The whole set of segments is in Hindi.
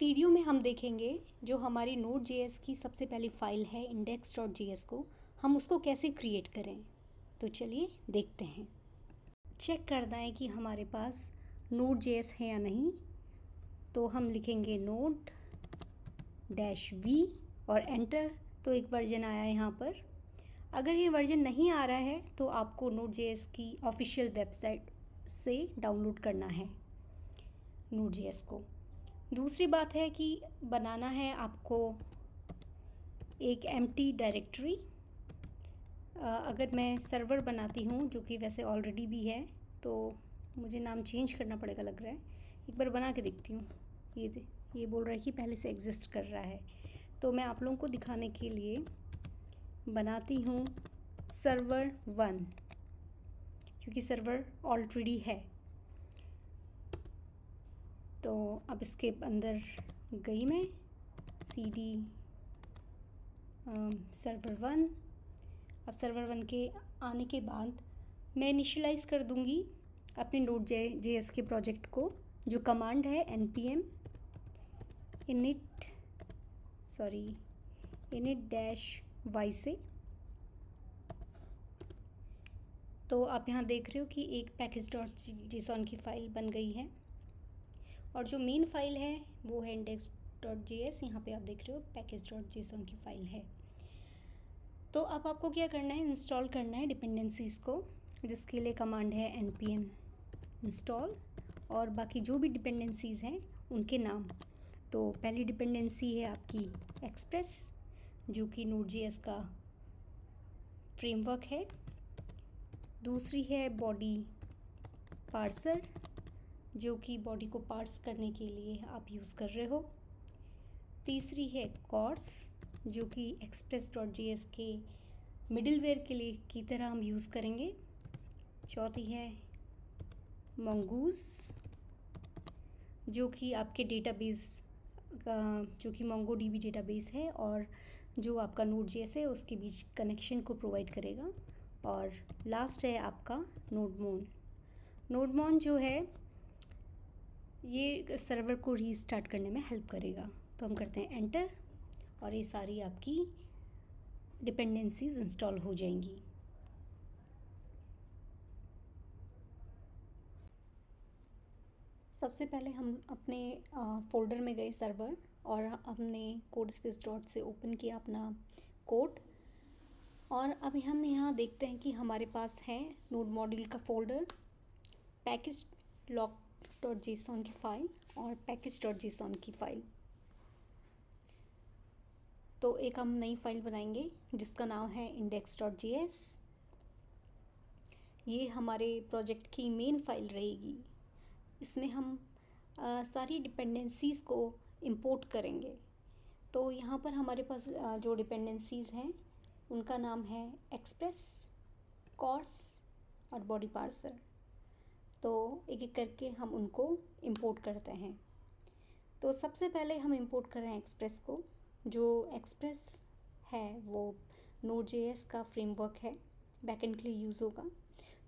वीडियो में हम देखेंगे जो हमारी नोट जे की सबसे पहली फ़ाइल है इंडेक्स डॉट जे को, हम उसको कैसे क्रिएट करें। तो चलिए देखते हैं। चेक करना है कि हमारे पास नोट जे है या नहीं। तो हम लिखेंगे नोट डैश वी और एंटर तो एक वर्जन आया है यहाँ पर। अगर ये वर्जन नहीं आ रहा है तो आपको नोट जे की ऑफिशियल वेबसाइट से डाउनलोड करना है नोट जे को। दूसरी बात है कि बनाना है आपको एक एम डायरेक्टरी अगर मैं सर्वर बनाती हूँ, जो कि वैसे ऑलरेडी भी है तो मुझे नाम चेंज करना पड़ेगा लग रहा है। एक बार बना के देखती हूँ। ये ये बोल रहा है कि पहले से एग्जिस्ट कर रहा है। तो मैं आप लोगों को दिखाने के लिए बनाती हूँ सर्वर वन क्योंकि सर्वर ऑलरेडी है। तो अब इसके अंदर गई मैं सी डी सर्वर वन अब सर्वर वन के आने के बाद मैं इनिशलाइज़ कर दूँगी अपने नोट जे जे एस के प्रोजेक्ट को, जो कमांड है N P M init sorry init dash Y से. तो आप यहाँ देख रहे हो कि एक पैकेज डॉट जीसॉन की फ़ाइल बन गई है। और जो मेन फ़ाइल है, वो है इंडेक्स डॉट जी एस यहाँ पर आप देख रहे हो पैकेज डॉट जेसन की फ़ाइल है। तो अब आपको क्या करना है इंस्टॉल करना है डिपेंडेंसीज़ को, जिसके लिए कमांड है एन पी एम इंस्टॉल और बाकी जो भी डिपेंडेंसीज़ हैं, उनके नाम। तो पहली डिपेंडेंसी है आपकी एक्सप्रेस जो कि नोट जी एस का फ्रेमवर्क है। दूसरी है बॉडी पार्सर जो कि बॉडी को पार्ट्स करने के लिए आप यूज़ कर रहे हो। तीसरी है कॉर्स जो कि एक्सप्रेस डॉट जी एस के मिडिल वेयर के लिए की तरह हम यूज़ करेंगे। चौथी है मंगूस जो कि आपके डेटाबेस का जो कि मोंगो डी बी डेटाबेस है और जो आपका नोट जी है, उसके बीच कनेक्शन को प्रोवाइड करेगा। और लास्ट है आपका नोडमोन नोडमोन जो है ये सर्वर को रीस्टार्ट करने में हेल्प करेगा। तो हम करते हैं एंटर और ये सारी आपकी डिपेंडेंसीज इंस्टॉल हो जाएँगी। सबसे पहले हम अपने फ़ोल्डर में गए सर्वर और हमने कोड स्पेस डॉट से ओपन किया अपना कोड और अभी हम यहाँ देखते हैं कि हमारे पास है नोड मॉड्यूल का folder package lock dot JSON की फ़ाइल और पैकेज डॉट जेसॉन की फ़ाइल तो एक हम नई फ़ाइल बनाएँगे जिसका नाम है इंडेक्स डॉट जी ये हमारे प्रोजेक्ट की मेन फ़ाइल रहेगी. इसमें हम आ, सारी डिपेंडेंसीज़ को इंपोर्ट करेंगे. तो यहाँ पर हमारे पास जो डिपेंडेंसीज़ हैं उनका नाम है एक्सप्रेस कॉर्स और बॉडी पार्सर तो एक एक करके हम उनको इंपोर्ट करते हैं। तो सबसे पहले हम इंपोर्ट कर रहे हैं एक्सप्रेस को। जो एक्सप्रेस है, वो नोट जे का फ्रेमवर्क है बैकेंड के लिए यूज़ होगा।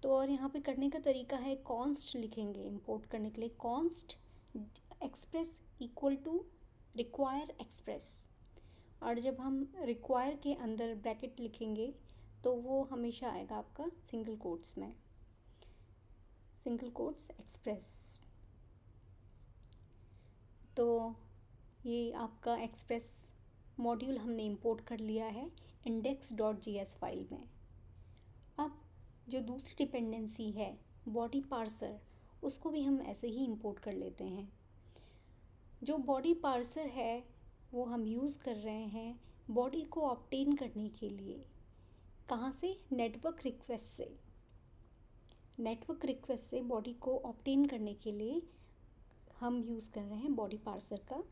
तो और यहाँ पे करने का तरीका है कॉन्स्ट लिखेंगे। इंपोर्ट करने के लिए const express equal to require express और जब हम रिक्वायर के अंदर ब्रैकेट लिखेंगे तो वो हमेशा आएगा आपका सिंगल कोट्स में। Single quotes express. तो ये आपका एक्सप्रेस मॉड्यूल हमने इंपोर्ट कर लिया है index dot J S file में। अब जो दूसरी डिपेंडेंसी है, बॉडी पार्सर, उसको भी हम ऐसे ही इंपोर्ट कर लेते हैं। जो बॉडी पार्सर है, वो हम यूज़ कर रहे हैं बॉडी को ऑप्टेन करने के लिए। कहाँ से? नेटवर्क रिक्वेस्ट से। नेटवर्क रिक्वेस्ट से बॉडी को ऑप्टेन करने के लिए हम यूज़ कर रहे हैं बॉडी पार्सर का।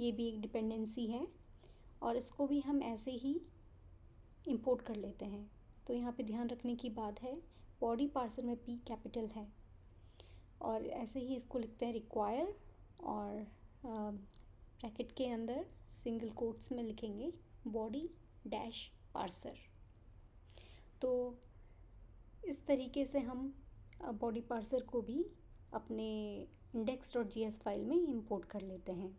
ये भी एक डिपेंडेंसी है और इसको भी हम ऐसे ही इंपोर्ट कर लेते हैं। तो यहाँ पे ध्यान रखने की बात है बॉडी पार्सर में पी कैपिटल है और ऐसे ही इसको लिखते हैं रिक्वायर और ब्रैकेट के अंदर सिंगल कोट्स में लिखेंगे बॉडी डैश पार्सर तो इस तरीके से हम बॉडी पार्सर को भी अपने इंडेक्स डॉट जीएस फ़ाइल में इंपोर्ट कर लेते हैं।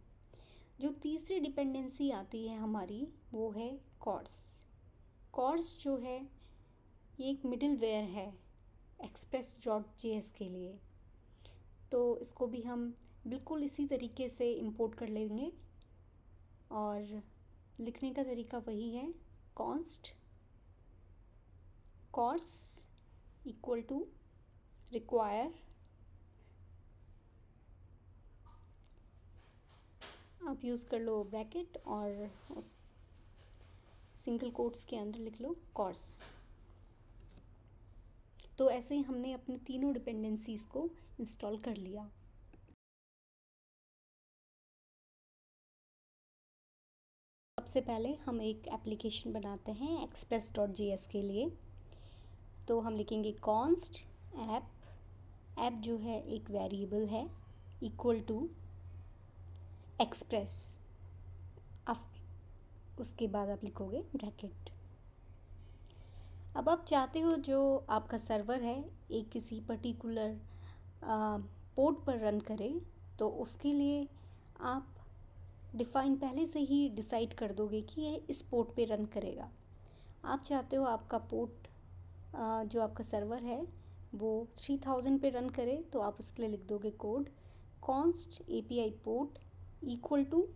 जो तीसरी डिपेंडेंसी आती है हमारी, वो है कॉर्स कॉर्स जो है, ये एक मिडिल वेयर है एक्सप्रेस डॉट जे के लिए। तो इसको भी हम बिल्कुल इसी तरीके से इंपोर्ट कर लेंगे। और लिखने का तरीका वही है const cors equal to require आप यूज़ कर लो ब्रैकेट और उस सिंगल कोट्स के अंदर लिख लो कॉर्स तो ऐसे ही हमने अपने तीनों डिपेंडेंसीज़ को इंस्टॉल कर लिया। सबसे पहले हम एक एप्लीकेशन बनाते हैं एक्सप्रेस डॉट जी एस के लिए। तो हम लिखेंगे कॉन्स्ट ऐप ऐप जो है एक वेरिएबल है इक्वल टू एक्सप्रेस उसके बाद आप लिखोगे ब्रैकेट अब आप चाहते हो जो आपका सर्वर है, एक किसी पर्टिकुलर पोर्ट पर रन करे तो उसके लिए आप डिफ़ाइन पहले से ही डिसाइड कर दोगे कि ये इस पोर्ट पे रन करेगा. आप चाहते हो आपका पोर्ट जो आपका सर्वर है वो थ्री थाउज़ेंड पे रन करे तो आप उसके लिए लिख दोगे code const A P I port equal to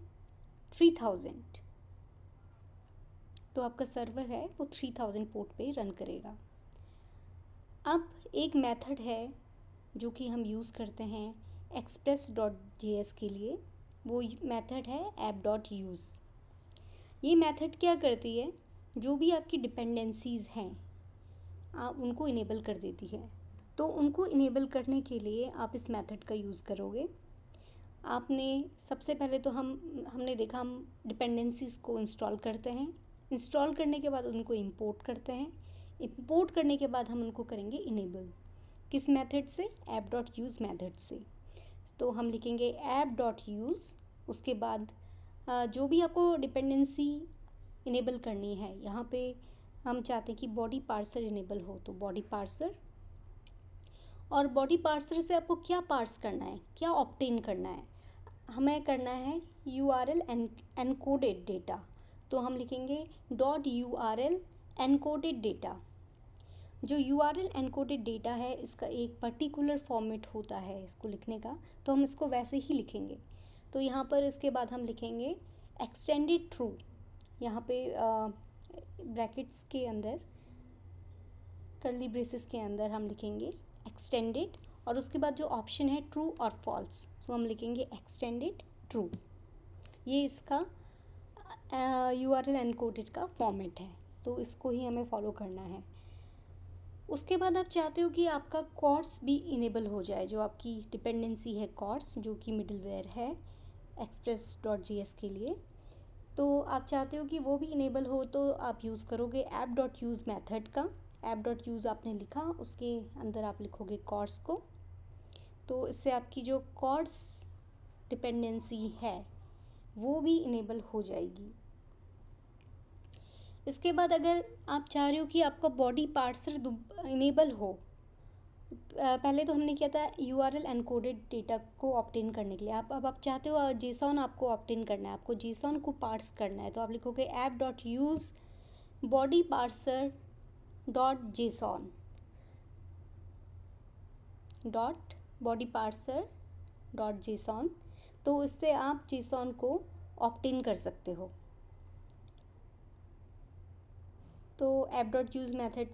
three thousand तो आपका सर्वर है, वो थ्री थाउज़ेंड पोर्ट पे रन करेगा। अब एक मेथड है, जो कि हम यूज़ करते हैं एक्सप्रेस डॉट जे के लिए, वो मेथड है ऐप डॉट यूज़ ये मेथड क्या करती है? जो भी आपकी डिपेंडेंसीज़ हैं, आप उनको इनेबल कर देती है। तो उनको इनेबल करने के लिए आप इस मेथड का यूज़ करोगे। आपने सबसे पहले तो हम, हमने देखा हम डिपेंडेंसीज़ को इंस्टॉल करते हैं। इंस्टॉल करने के बाद उनको इंपोर्ट करते हैं। इंपोर्ट करने के बाद हम उनको करेंगे इनेबल किस मेथड से? ऐप डॉट यूज़ मेथड से। तो हम लिखेंगे ऐप डॉट यूज़ उसके बाद जो भी आपको डिपेंडेंसी इनेबल करनी है, यहाँ पे हम चाहते हैं कि बॉडी पार्सर इनेबल हो तो बॉडी पार्सर और बॉडी पार्सर से आपको क्या पार्स करना है? क्या ऑप्टेन करना है? हमें करना है U R L encoded data तो हम लिखेंगे dot U R L encoded data जो U R L encoded data है, इसका एक पर्टिकुलर फॉर्मेट होता है इसको लिखने का। तो हम इसको वैसे ही लिखेंगे। तो यहाँ पर इसके बाद हम लिखेंगे एक्सटेंडेड थ्रू यहाँ पे ब्रैकेट्स के अंदर करली ब्रेसिस के अंदर हम लिखेंगे एक्सटेंडेड और उसके बाद जो ऑप्शन है ट्रू और फॉल्स सो हम लिखेंगे एक्सटेंडेड ट्रू ये इसका यू आर एल एनकोडेड का फॉर्मेट है। तो इसको ही हमें फॉलो करना है। उसके बाद आप चाहते हो कि आपका कॉर्स भी इनेबल हो जाए, जो आपकी डिपेंडेंसी है कॉर्स जो कि मिडिलवेयर है एक्सप्रेस डॉट जी एस के लिए। तो आप चाहते हो कि वो भी इनेबल हो तो आप यूज़ करोगे ऐप डॉट यूज़ मैथड का। ऐप डॉट यूज़ आपने लिखा, उसके अंदर आप लिखोगे कॉर्स को। तो इससे आपकी जो कॉर्स डिपेंडेंसी है, वो भी इनेबल हो जाएगी। इसके बाद अगर आप चाह रहे हो कि आपका बॉडी पार्सर इनेबल हो पहले तो हमने किया था U R L encoded data को ऑप्टेन करने के लिए। आप, अब आप चाहते हो जेसॉन आपको ऑप्टेन करना है, आपको जेसॉन को पार्स करना है तो आप लिखोगे app dot use body parser dot JSON dot body parser dot JSON तो इससे आप जेसॉन को ऑप्टेन कर सकते हो। तो ऐप डॉट यूज़ मैथड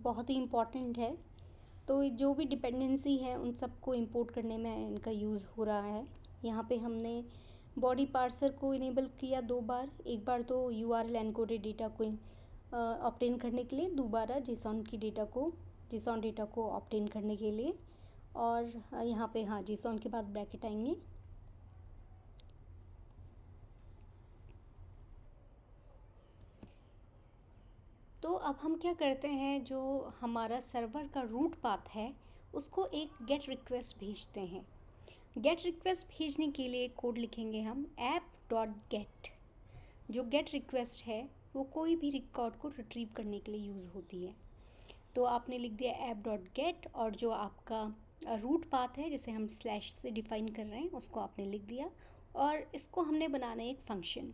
बहुत ही इंपॉर्टेंट है। तो जो भी डिपेंडेंसी है, उन सबको इंपोर्ट करने में इनका यूज़ हो रहा है। यहाँ पे हमने बॉडी पार्सर को इनेबल किया दो बार। एक बार तो U R L encoded data को ऑप्टेन करने के लिए दोबारा जेसॉन की डेटा को जेसॉन डेटा को ऑप्टेन करने के लिए और यहाँ पे हाँ जेसॉन के बाद ब्रैकेट आएँगे। तो अब हम क्या करते हैं, जो हमारा सर्वर का रूट पाथ है, उसको एक गेट रिक्वेस्ट भेजते हैं। गेट रिक्वेस्ट भेजने के लिए कोड लिखेंगे हम ऐप डॉट गेट जो गेट रिक्वेस्ट है वो कोई भी रिकॉर्ड को रिट्रीव करने के लिए यूज़ होती है। तो आपने लिख दिया ऐप डॉट गेट और जो आपका रूट पाथ है, जिसे हम स्लैश से डिफाइन कर रहे हैं, उसको आपने लिख दिया और इसको हमने बनाना है एक फ़ंक्शन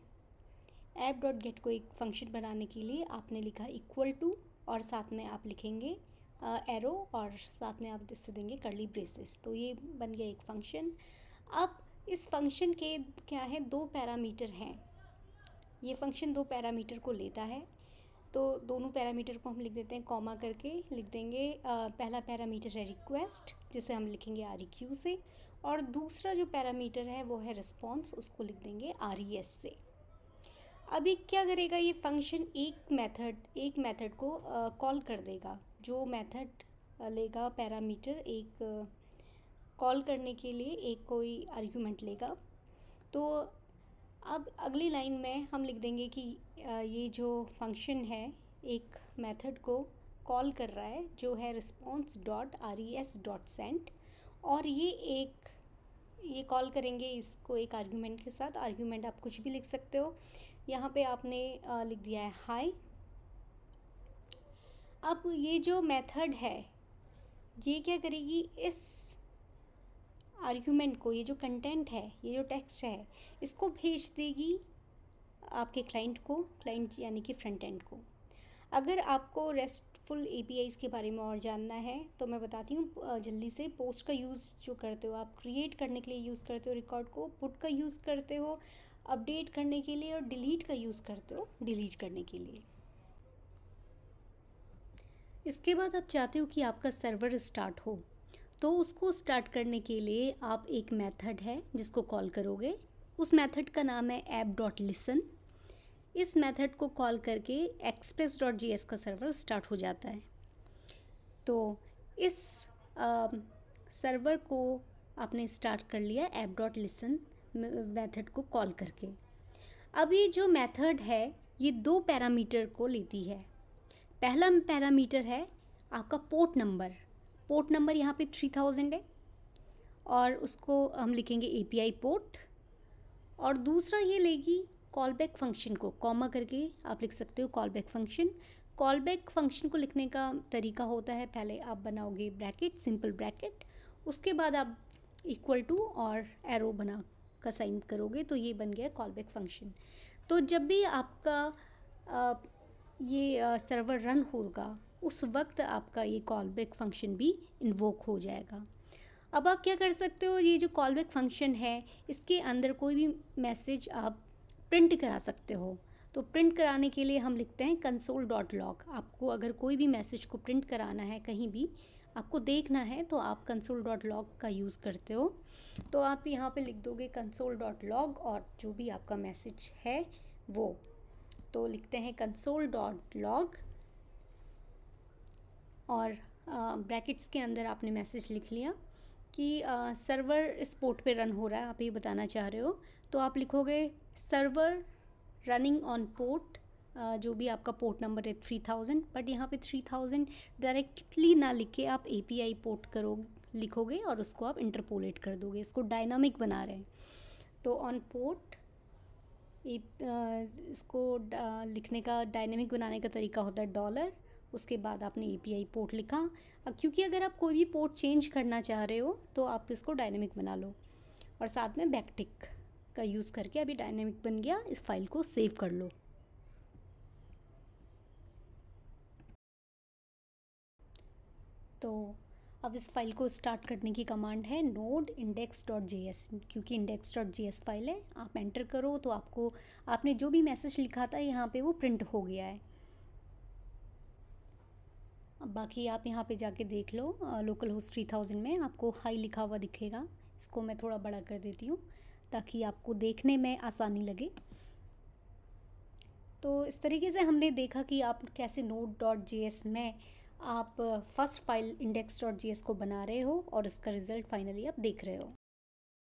ऐप डॉट गेट को एक फ़ंक्शन बनाने के लिए आपने लिखा इक्वल टू और साथ में आप लिखेंगे एरो और साथ में आप इससे देंगे करली ब्रेसेस तो ये बन गया एक फ़ंक्शन अब इस फ़ंक्शन के क्या है, दो पैरामीटर हैं। ये फ़ंक्शन दो पैरामीटर को लेता है। तो दोनों पैरामीटर को हम लिख देते हैं कॉमा करके। लिख देंगे आ, पहला पैरामीटर है रिक्वेस्ट जिसे हम लिखेंगे आर ई क्यू से। और दूसरा जो पैरामीटर है वो है रिस्पॉन्स उसको लिख देंगे आर ई एस से। अभी क्या करेगा ये फ़ंक्शन एक मेथड एक मेथड को कॉल कर देगा। जो मेथड लेगा पैरामीटर एक कॉल करने के लिए एक कोई आर्ग्यूमेंट लेगा। तो अब अगली लाइन में हम लिख देंगे कि ये जो फ़ंक्शन है, एक मेथड को कॉल कर रहा है, जो है response dot R E S dot send और ये एक, ये कॉल करेंगे इसको एक आर्ग्यूमेंट के साथ। आर्ग्यूमेंट आप कुछ भी लिख सकते हो। यहाँ पे आपने लिख दिया है हाई अब ये जो मेथड है, ये क्या करेगी? इस आर्ग्यूमेंट को, ये जो कंटेंट है, ये जो टेक्स्ट है, इसको भेज देगी आपके क्लाइंट को, क्लाइंट यानी कि फ्रंट एंड को। अगर आपको रेस्टफुल ए के बारे में और जानना है तो मैं बताती हूँ जल्दी से पोस्ट का यूज़ जो करते हो आप, क्रिएट करने के लिए यूज़ करते हो रिकॉर्ड को, पुट का यूज़ करते हो, अपडेट करने के लिए और डिलीट का यूज़ करते हो, डिलीट करने के लिए। इसके बाद आप चाहते हो कि आपका सर्वर स्टार्ट हो। तो उसको स्टार्ट करने के लिए आप एक मेथड है जिसको कॉल करोगे। उस मेथड का नाम है ऐप डॉट लिसन इस मेथड को कॉल करके एक्सप्रेस डॉट जी का सर्वर स्टार्ट हो जाता है। तो इस आ, सर्वर को आपने स्टार्ट कर लिया ऐप डॉट लिसन मेथड को कॉल करके। अब ये जो मेथड है ये दो पैरामीटर को लेती है। पहला पैरामीटर है आपका पोर्ट नंबर पोर्ट नंबर यहाँ पे थ्री थाउज़ेंड है और उसको हम लिखेंगे ए पी आई पोर्ट। और दूसरा ये लेगी कॉल बैक फ़ंक्शन को कॉमा करके आप लिख सकते हो callback function callback function को लिखने का तरीका होता है पहले आप बनाओगे ब्रैकेट सिंपल ब्रैकेट उसके बाद आप इक्वल टू और एरो बना का साइन करोगे तो ये बन गया कॉल बैक फ़ंक्शन तो जब भी आपका आ, ये सर्वर रन होगा उस वक्त आपका ये कॉल बैक फ़ंक्शन भी इन्वोक हो जाएगा। अब आप क्या कर सकते हो? ये जो कॉल बैक फ़ंक्शन है, इसके अंदर कोई भी मैसेज आप प्रिंट करा सकते हो। तो प्रिंट कराने के लिए हम लिखते हैं कंसोल डॉट लॉग आपको अगर कोई भी मैसेज को प्रिंट कराना है कहीं भी, आपको देखना है तो आप कंसोल डॉट लॉग का यूज़ करते हो। तो आप यहाँ पे लिख दोगे कंसोल डॉट लॉग और जो भी आपका मैसेज है वो। तो लिखते हैं कंसोल डॉट लॉग और ब्रैकेट्स के अंदर आपने मैसेज लिख लिया कि सर्वर इस पोर्ट पे रन हो रहा है, आप ये बताना चाह रहे हो। तो आप लिखोगे, सर्वर रनिंग ऑन पोर्ट जो भी आपका पोर्ट नंबर है थ्री थाउज़ेंड बट यहाँ पे थ्री थाउज़ेंड डायरेक्टली ना लिख के आप ए पी आई पोर्ट करो, लिखोगे और उसको आप इंटरपोलेट कर दोगे। इसको डायनामिक बना रहे हैं। तो ऑन पोर्ट इसको लिखने का डायनेमिक बनाने का तरीका होता है डॉलर उसके बाद आपने एपीआई पोर्ट लिखा। क्योंकि अगर आप कोई भी पोर्ट चेंज करना चाह रहे हो तो आप इसको डायनेमिक बना लो। और साथ में बैकटिक का यूज़ करके अभी डायनेमिक बन गया, इस फ़ाइल को सेव कर लो। तो अब इस फ़ाइल को स्टार्ट करने की कमांड है node index dot J S क्योंकि index dot J S file है। आप एंटर करो तो आपको, आपने जो भी मैसेज लिखा था यहाँ पे वो प्रिंट हो गया है। बाकी आप यहाँ पे जाके देख लो लोकल होस्ट थ्री थाउज़ेंड में आपको हाई लिखा हुआ दिखेगा। इसको मैं थोड़ा बड़ा कर देती हूँ, ताकि आपको देखने में आसानी लगे। तो इस तरीके से हमने देखा कि आप कैसे नोट डॉट जे में आप first file index dot J S को बना रहे हो और इसका रिज़ल्ट फाइनली आप देख रहे हो।